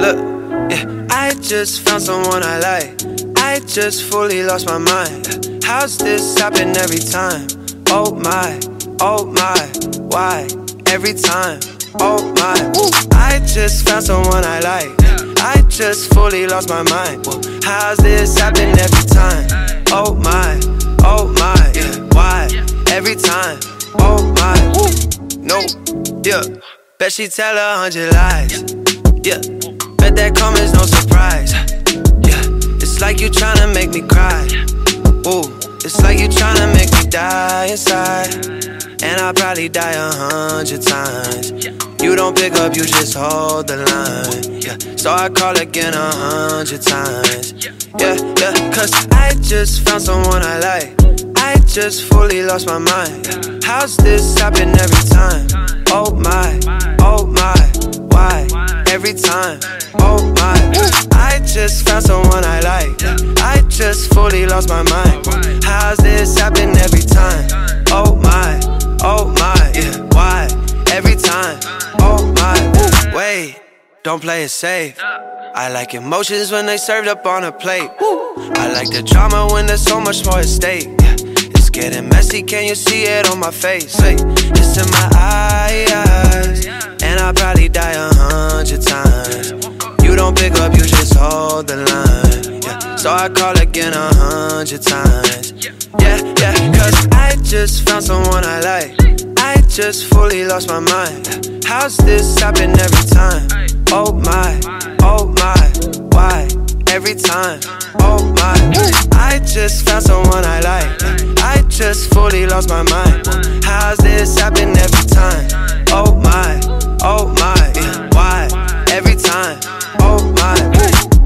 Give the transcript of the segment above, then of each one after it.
Look, yeah, I just found someone I like. I just fully lost my mind. How's this happen every time? Oh my, oh my, why? Every time, oh my. I just found someone I like. I just fully lost my mind. How's this happen every time? Oh my, oh my, yeah, why? Every time, oh my. No, yeah. Bet she tell a hundred lies. Yeah, bet that comment's no surprise. Yeah, it's like you tryna make me cry. Ooh, it's like you tryna make me die inside. And I'll probably die a hundred times. You don't pick up, you just hold the line. Yeah, so I call again a hundred times. Yeah, yeah, cause I just found someone I like. I just fully lost my mind. How's this happen every time? Oh my, oh my, why? Every time, oh my. I just found someone I like. I just fully lost my mind. How's this happen every time? Oh my, oh my, yeah, why? Every time, oh my. Wait, don't play it safe. I like emotions when they served up on a plate. I like the drama when there's so much more at stake. It's getting messy, can you see it on my face? Hey, it's in my eyes, and I'll probably die a I call again a hundred times. Yeah, yeah, cause I just found someone I like. I just fully lost my mind. How's this happen every time? Oh my, oh my, why? Every time, oh my. I just found someone I like. I just fully lost my mind. How's this happen every time? Oh my, oh my, why? Every time, oh my.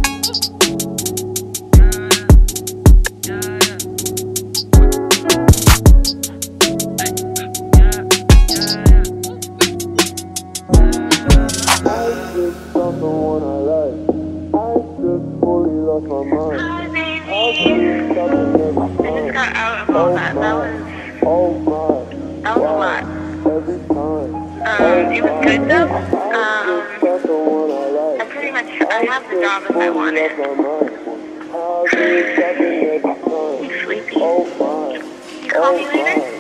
I just totally lost my mind. I just got out of all that. That was that was a lot. Um, it was good though. Um, I pretty much I have the job if I want it. I'm sleepy. Call me later.